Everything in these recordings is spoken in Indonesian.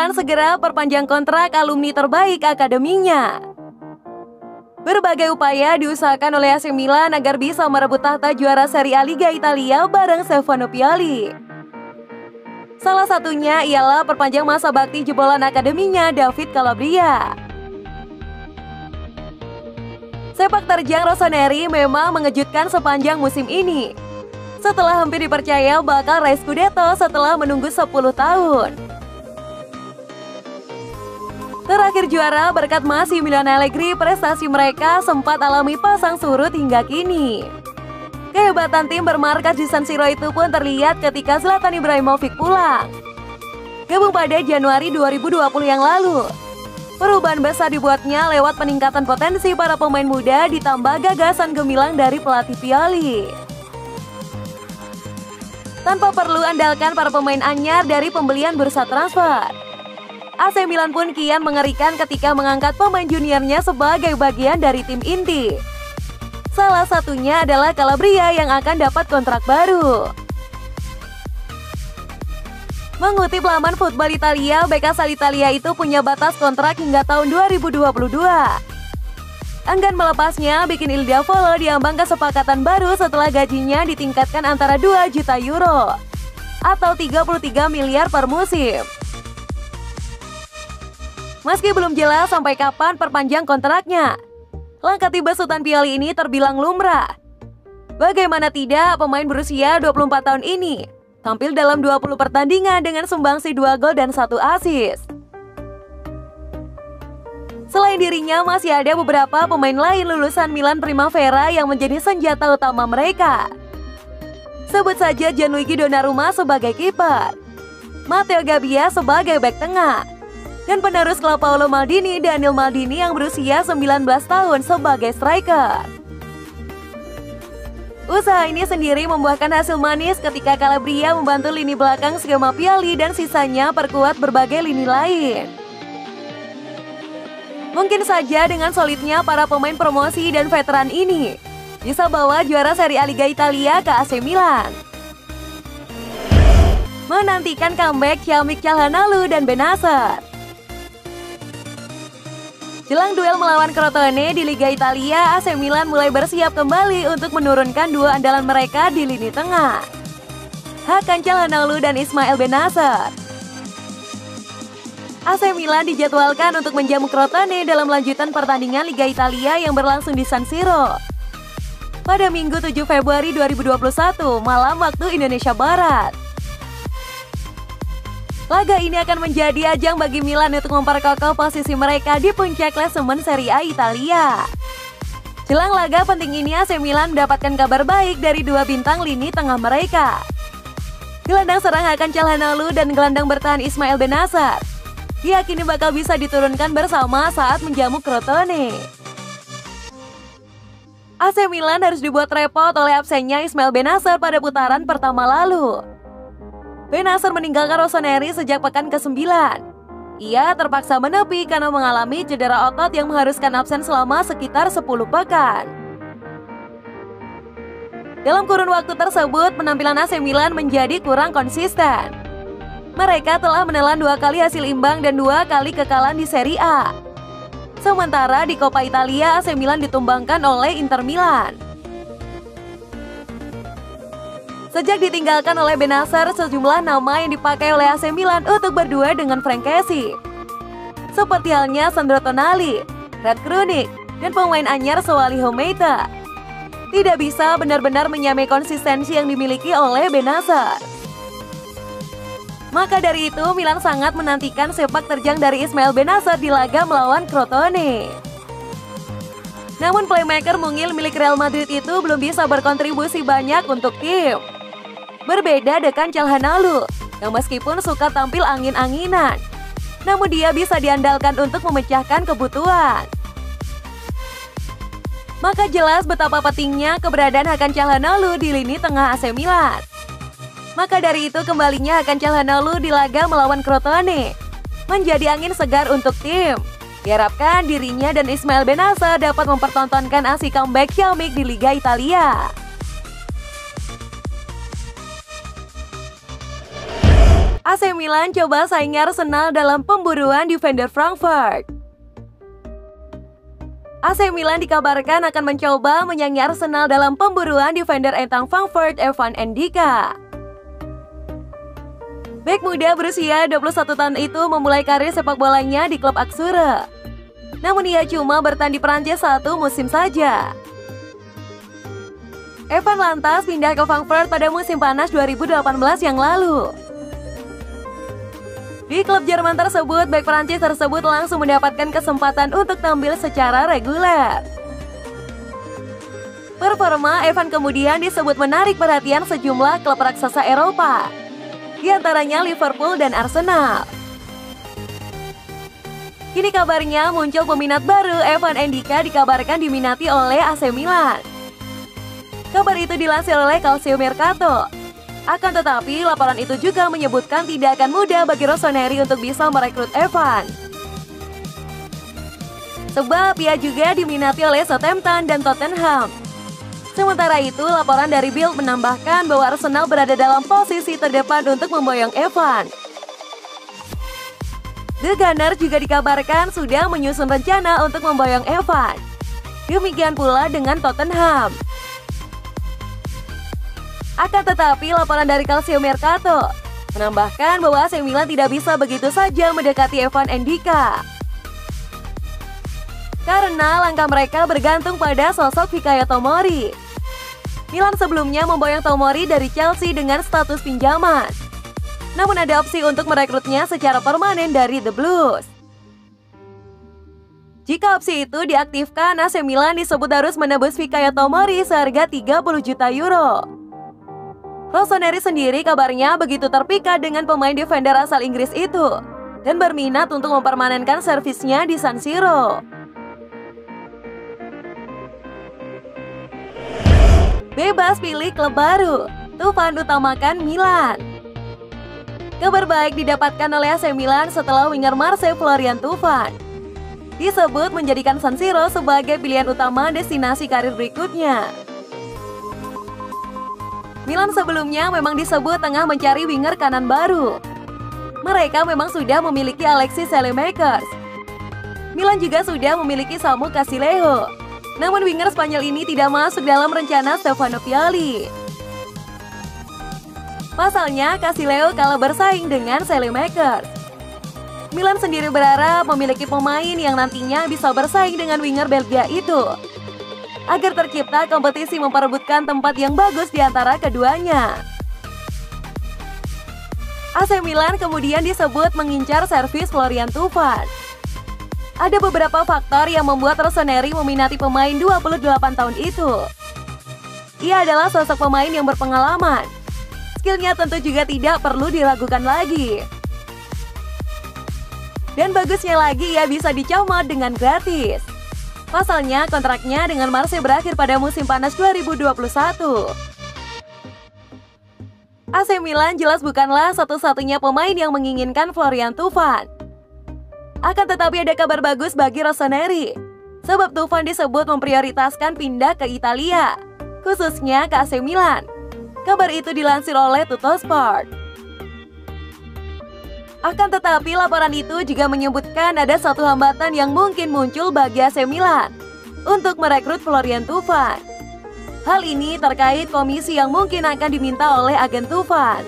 Milan segera perpanjang kontrak alumni terbaik akademinya. Berbagai upaya diusahakan oleh AC Milan agar bisa merebut tahta juara Serie A Liga Italia bareng Stefano Pioli. Salah satunya ialah perpanjang masa bakti jebolan akademinya David Calabria. Sepak terjang Rossoneri memang mengejutkan sepanjang musim ini. Setelah hampir dipercaya bakal raih Scudetto setelah menunggu 10 tahun. Terakhir juara berkat masih Milan Allegri, prestasi mereka sempat alami pasang surut hingga kini. Kehebatan tim bermarkas di San Siro itu pun terlihat ketika Zlatan Ibrahimovic pulang. Gabung pada Januari 2020 yang lalu, Perubahan besar dibuatnya lewat peningkatan potensi para pemain muda ditambah gagasan gemilang dari pelatih Pioli. Tanpa perlu andalkan para pemain anyar dari pembelian bursa transfer. AC Milan pun kian mengerikan ketika mengangkat pemain juniornya sebagai bagian dari tim inti. Salah satunya adalah Calabria yang akan dapat kontrak baru. Mengutip laman Football Italia, bek asal Italia itu punya batas kontrak hingga tahun 2022. Enggan melepasnya, bikin Il Diavolo diambang kesepakatan baru setelah gajinya ditingkatkan antara 2 juta euro atau 33 miliar per musim. Meski belum jelas sampai kapan perpanjang kontraknya, langkah tiba Sultan Pioli ini terbilang lumrah. Bagaimana tidak, pemain berusia 24 tahun ini tampil dalam 20 pertandingan dengan sumbangsi 2 gol dan 1 assist. Selain dirinya, masih ada beberapa pemain lain lulusan Milan Primavera yang menjadi senjata utama mereka. Sebut saja Gianluigi Donnarumma sebagai kiper, Matteo Gabbia sebagai bek tengah, dan penerus Paolo Maldini, Daniel Maldini yang berusia 19 tahun sebagai striker. Usaha ini sendiri membuahkan hasil manis ketika Calabria membantu lini belakang skema Piali dan sisanya perkuat berbagai lini lain. Mungkin saja dengan solidnya para pemain promosi dan veteran ini bisa bawa juara Serie A Liga Italia ke AC Milan. Menantikan comeback Xiaomi Calhanoglu dan Benacer. Jelang duel melawan Crotone di Liga Italia, AC Milan mulai bersiap kembali untuk menurunkan dua andalan mereka di lini tengah. Hakan Calhanoglu dan Ismail Benacer. AC Milan dijadwalkan untuk menjamu Crotone dalam lanjutan pertandingan Liga Italia yang berlangsung di San Siro. Pada Minggu 7 Februari 2021, malam waktu Indonesia Barat. Laga ini akan menjadi ajang bagi Milan untuk memperkokoh posisi mereka di puncak klasemen Serie A Italia. Jelang laga penting ini AC Milan mendapatkan kabar baik dari dua bintang lini tengah mereka. Gelandang serang akan Calhanoglu dan gelandang bertahan Ismail Benacer. Diakini bakal bisa diturunkan bersama saat menjamu Crotone. AC Milan harus dibuat repot oleh absennya Ismail Benacer pada putaran pertama lalu. Benasser meninggalkan Rossoneri sejak pekan ke-9. Ia terpaksa menepi karena mengalami cedera otot yang mengharuskan absen selama sekitar 10 pekan. Dalam kurun waktu tersebut, penampilan AC Milan menjadi kurang konsisten. Mereka telah menelan dua kali hasil imbang dan dua kali kekalahan di Serie A. Sementara di Coppa Italia, AC Milan ditumbangkan oleh Inter Milan. Sejak ditinggalkan oleh Benacer, sejumlah nama yang dipakai oleh AC Milan untuk berdua dengan Frank Kessie. Seperti halnya Sandro Tonali, Red Kronik, dan pemain anyar Soali Homeita. Tidak bisa benar-benar menyamai konsistensi yang dimiliki oleh Benacer. Maka dari itu, Milan sangat menantikan sepak terjang dari Ismail Benacer di laga melawan Crotone. Namun playmaker mungil milik Real Madrid itu belum bisa berkontribusi banyak untuk tim. Berbeda dengan Calhanoglu, yang meskipun suka tampil angin-anginan, namun dia bisa diandalkan untuk memecahkan kebutuhan. Maka jelas betapa pentingnya keberadaan Hakan Calhanoglu di lini tengah AC Milan. Maka dari itu kembalinya Hakan Calhanoglu di laga melawan Crotone menjadi angin segar untuk tim. Diharapkan dirinya dan Ismail Benasa dapat mempertontonkan aksi comeback Xiaomi di Liga Italia. AC Milan coba saingi Arsenal dalam pemburuan defender Frankfurt. AC Milan dikabarkan akan mencoba menyaingi Arsenal dalam pemburuan defender entang Frankfurt Evan Endika. Bek muda berusia 21 tahun itu memulai karir sepak bolanya di klub Aksura. Namun ia cuma bertahan di Prancis satu musim saja. Evan lantas pindah ke Frankfurt pada musim panas 2018 yang lalu. Di klub Jerman tersebut, bek Prancis tersebut langsung mendapatkan kesempatan untuk tampil secara reguler. Performa Evan kemudian disebut menarik perhatian sejumlah klub raksasa Eropa, di antaranya Liverpool dan Arsenal. Kini kabarnya muncul peminat baru Evan Endika dikabarkan diminati oleh AC Milan. Kabar itu dilansir oleh Calcio Mercato. Akan tetapi, laporan itu juga menyebutkan tidak akan mudah bagi Rossoneri untuk bisa merekrut Evan. Sebab ia juga diminati oleh Southampton dan Tottenham. Sementara itu, laporan dari Bild menambahkan bahwa Arsenal berada dalam posisi terdepan untuk memboyong Evan. The Gunners juga dikabarkan sudah menyusun rencana untuk memboyong Evan. Demikian pula dengan Tottenham. Akan tetapi laporan dari Calcio Mercato menambahkan bahwa AC Milan tidak bisa begitu saja mendekati Evan Endika. Karena langkah mereka bergantung pada sosok Fikayo Tomori. Milan sebelumnya memboyong Tomori dari Chelsea dengan status pinjaman. Namun ada opsi untuk merekrutnya secara permanen dari The Blues. Jika opsi itu diaktifkan, AC Milan disebut harus menebus Fikayo Tomori seharga 30 juta euro. Rossoneri sendiri kabarnya begitu terpikat dengan pemain defender asal Inggris itu dan berminat untuk mempermanenkan servisnya di San Siro. Bebas pilih klub baru, Tufan utamakan Milan. Kabar baik didapatkan oleh AC Milan setelah winger Marseille Florian Tufan. Disebut menjadikan San Siro sebagai pilihan utama destinasi karir berikutnya. Milan sebelumnya memang disebut tengah mencari winger kanan baru. Mereka memang sudah memiliki Alexis Selemakers. Milan juga sudah memiliki Samu Casilejo. Namun winger Spanyol ini tidak masuk dalam rencana Stefano Pioli. Pasalnya, Casilejo kalah bersaing dengan Selemakers. Milan sendiri berharap memiliki pemain yang nantinya bisa bersaing dengan winger Belgia itu agar tercipta kompetisi memperebutkan tempat yang bagus di antara keduanya. AC Milan kemudian disebut mengincar servis Florian Tufan. Ada beberapa faktor yang membuat Rossoneri meminati pemain 28 tahun itu. Ia adalah sosok pemain yang berpengalaman. Skillnya tentu juga tidak perlu diragukan lagi. Dan bagusnya lagi ia bisa dicomot dengan gratis. Pasalnya, kontraknya dengan Marseille berakhir pada musim panas 2021. AC Milan jelas bukanlah satu-satunya pemain yang menginginkan Florian Tufan. Akan tetapi ada kabar bagus bagi Rossoneri, sebab Tufan disebut memprioritaskan pindah ke Italia, khususnya ke AC Milan. Kabar itu dilansir oleh Tuttosport. Akan tetapi laporan itu juga menyebutkan ada satu hambatan yang mungkin muncul bagi AC Milan untuk merekrut Florian Tufan. Hal ini terkait komisi yang mungkin akan diminta oleh agen Tufan.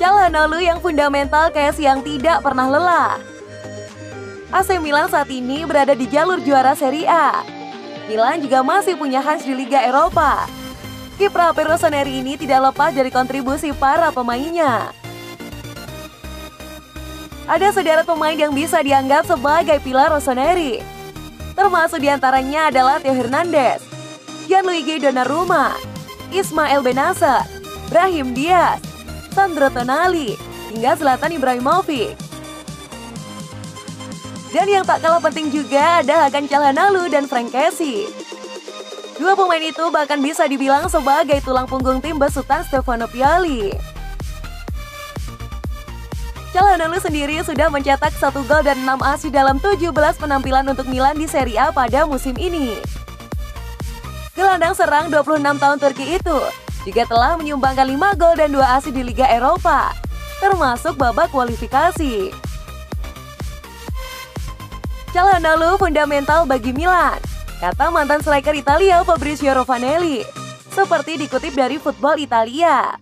Calhanoglu yang fundamental kayak yang tidak pernah lelah. AC Milan saat ini berada di jalur juara Serie A. Milan juga masih punya Hans di Liga Eropa Kiprah Rossoneri ini tidak lepas dari kontribusi para pemainnya. Ada sederet pemain yang bisa dianggap sebagai pilar Rossoneri. Termasuk di antaranya adalah Theo Hernandez, Gianluigi Donnarumma, Ismael Benasser, Brahim Diaz, Sandro Tonali, hingga Zlatan Ibrahimovic. Dan yang tak kalah penting juga ada Hakan Calhanoglu dan Frank Kessie. Dua pemain itu bahkan bisa dibilang sebagai tulang punggung tim besutan Stefano Pioli. Calhanoglu sendiri sudah mencetak satu gol dan 6 asis dalam 17 penampilan untuk Milan di Serie A pada musim ini. Gelandang serang 26 tahun Turki itu juga telah menyumbangkan 5 gol dan 2 asis di Liga Eropa, termasuk babak kualifikasi. Calhanoglu fundamental bagi Milan, kata mantan striker Italia Fabrizio Rovanelli, seperti dikutip dari Football Italia.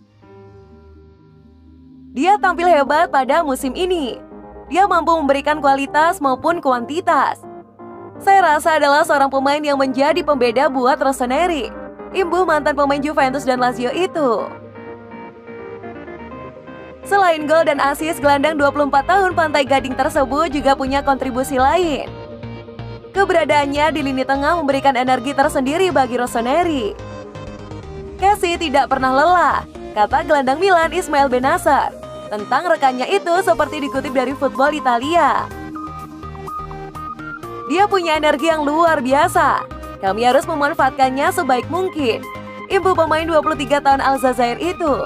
Dia tampil hebat pada musim ini. Dia mampu memberikan kualitas maupun kuantitas. Saya rasa adalah seorang pemain yang menjadi pembeda buat Rossoneri, imbu mantan pemain Juventus dan Lazio itu. Selain gol dan asis, gelandang 24 tahun Pantai Gading tersebut juga punya kontribusi lain. Keberadaannya di lini tengah memberikan energi tersendiri bagi Rossoneri. Casey tidak pernah lelah, kata gelandang Milan Ismail Benasar. Tentang rekannya itu seperti dikutip dari Football Italia. Dia punya energi yang luar biasa. Kami harus memanfaatkannya sebaik mungkin. Ibu pemain 23 tahun Alzazair itu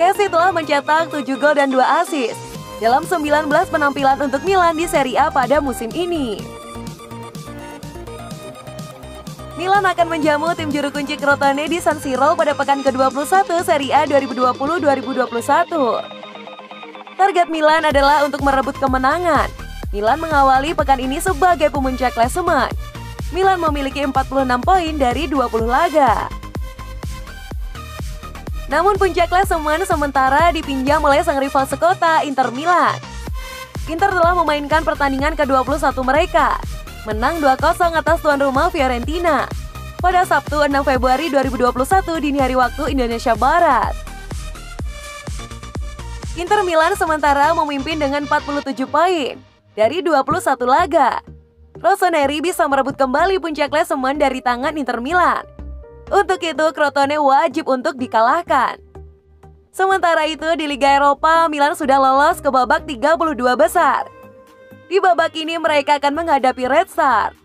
Casey telah mencetak 7 gol dan 2 assist dalam 19 penampilan untuk Milan di Serie A pada musim ini. Milan akan menjamu tim juru kunci Crotone di San Siro pada pekan ke-21 Serie A 2020-2021. Target Milan adalah untuk merebut kemenangan. Milan mengawali pekan ini sebagai pemuncak klasemen. Milan memiliki 46 poin dari 20 laga. Namun puncak klasemen sementara dipinjam oleh sang rival sekota Inter Milan. Inter telah memainkan pertandingan ke-21 mereka, menang 2-0 atas tuan rumah Fiorentina pada Sabtu 6 Februari 2021 dini hari waktu Indonesia Barat. Inter Milan sementara memimpin dengan 47 poin dari 21 laga. Rossoneri bisa merebut kembali puncak klasemen dari tangan Inter Milan untuk itu, Crotone wajib untuk dikalahkan. Sementara itu, di Liga Eropa, Milan sudah lolos ke babak 32 besar. Di babak ini mereka akan menghadapi Red Star.